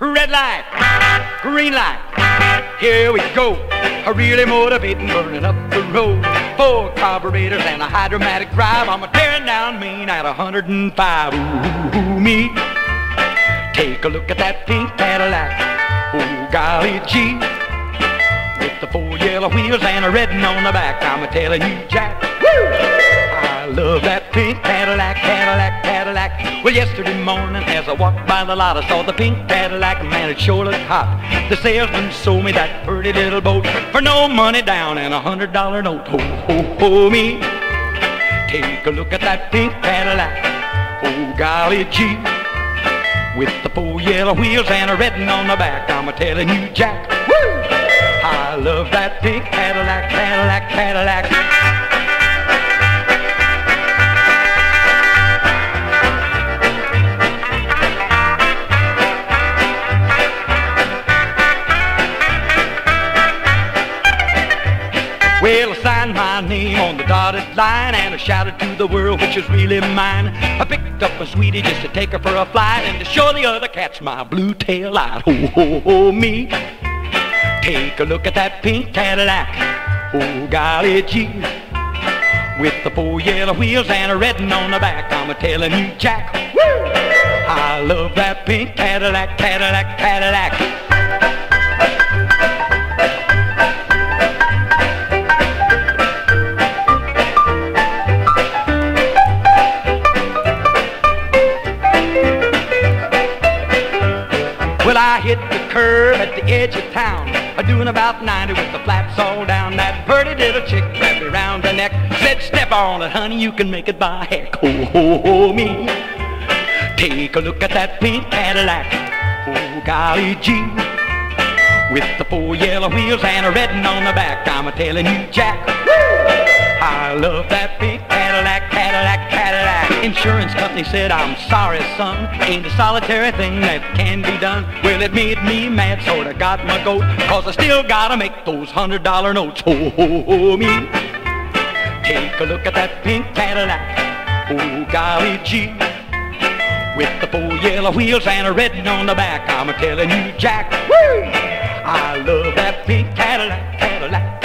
Red light, green light, here we go. A really motivating, burning up the road. Four carburetors and a Hydra-Matic drive. I'm a tearing down Main at 105. Ooh, me. Take a look at that pink Cadillac. Oh, golly gee. With the four yellow wheels and a red on the back. I'm a telling you, Jack. Woo! I love that pink Cadillac, Cadillac, Cadillac. Well, yesterday morning as I walked by the lot, I saw the pink Cadillac, man, it sure looked hot. The salesman sold me that pretty little boat for no money down and a hundred dollar note. Ho, ho, ho, me. Take a look at that pink Cadillac. Oh, golly gee. With the four yellow wheels and a red on the back, I'm a telling you, Jack. Woo! I love that pink Cadillac, Cadillac, Cadillac. Signed my name on the dotted line and I shouted to the world which is really mine. I picked up a sweetie just to take her for a flight and to show the other cats my blue tail light. Ho, ho, ho, me. Take a look at that pink Cadillac. Oh, golly gee. With the four yellow wheels and a red on the back, I'm a telling you, Jack. Woo! I love that pink Cadillac, Cadillac, Cadillac. Hit the curb at the edge of town, a doing about 90 with the flaps all down. That pretty little chick grabbed me round the neck, said, step on it, honey, you can make it by heck. Oh, ho, ho, ho, me. Take a look at that pink Cadillac. Oh, golly gee. With the four yellow wheels and a red on the back, I'm a telling you, Jack. Woo! I love that pink Cadillac. Insurance company said, I'm sorry, son. Ain't a solitary thing that can be done. Well, it made me mad, sort of got my goat. Cause I still gotta make those hundred dollar notes. Ho, ho, ho, me. Take a look at that pink Cadillac. Oh, golly gee. With the four yellow wheels and a red on the back, I'm telling you, Jack. Woo! I love that pink Cadillac.